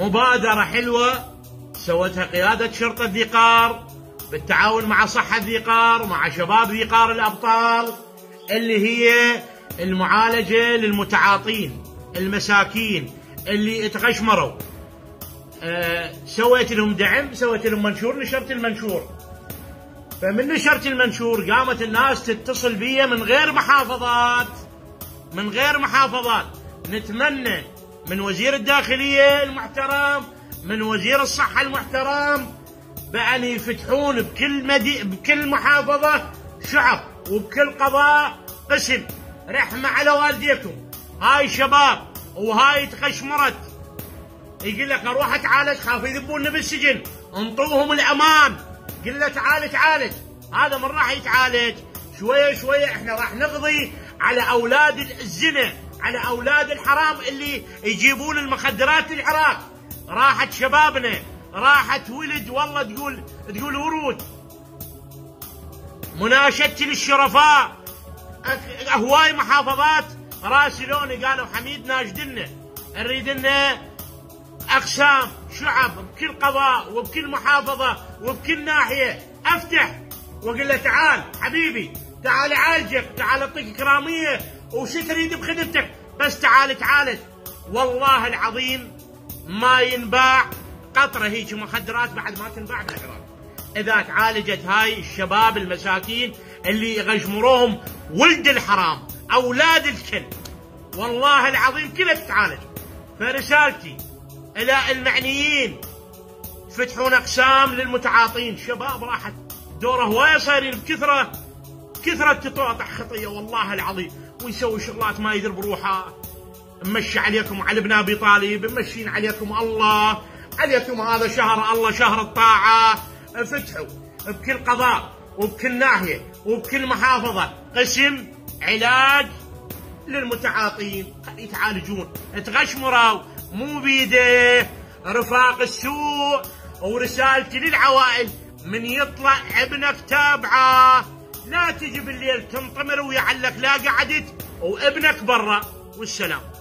مبادرة حلوة. سوتها قيادة شرطة ذي قار بالتعاون مع صحة ذي قار مع شباب ذي قار الأبطال اللي هي المعالجة للمتعاطين المساكين اللي اتغشمروا أه سويت لهم دعم سويت لهم منشور نشرت المنشور. فمن نشرت المنشور قامت الناس تتصل بي من غير محافظات من غير محافظات. نتمنى من وزير الداخلية المحترم من وزير الصحة المحترم بأن يفتحون بكل مدي بكل محافظة شعب وبكل قضاء قسم. رحمة على والديكم. هاي شباب وهاي تخشمرت. يقول لك أروح أتعالج خاف يذبوني بالسجن. انطوهم الأمان. قل له تعال تعالج. هذا من راح يتعالج. شوية شوية إحنا راح نقضي على أولاد الزنا. على أولاد الحرام اللي يجيبون المخدرات للعراق راحت شبابنا راحت ولد والله تقول تقول ورود. مناشدتي للشرفاء. هواي محافظات. راسلوني قالوا حميد ناشدنا نريد لنا أقسام شعب بكل قضاء وبكل محافظة وبكل ناحية. أفتح وأقول له تعال حبيبي تعال اعالجك تعال أعطيك كراميه وش تريد بخدمتك؟ بس تعال تعالج والله العظيم ما ينباع قطره هيك مخدرات بعد ما تنباع بالعراق. إذا تعالجت هاي الشباب المساكين اللي يغشمروهم ولد الحرام أولاد الكلب والله العظيم كلها تتعالج؟ فرسالتي إلى المعنيين. فتحون أقسام للمتعاطين. شباب راحت. دوره هوايه صايرين. بكثرة كثره تتوطح خطية والله العظيم. ويسوي شغلات ما يدري بروحه. مشي عليكم على ابن أبي طالب ممشين عليكم الله. عليكم هذا شهر الله شهر الطاعة. فتحوا بكل قضاء وبكل ناحية وبكل محافظة. قسم علاج للمتعاطين. يتعالجون. تغشمروا. مو بيده. رفاق السوء ورسالتي للعوائل. من يطلع ابنك تابعة. لا تجي بالليل تنطمر ويعلك لا قعدت وابنك برا. والسلام.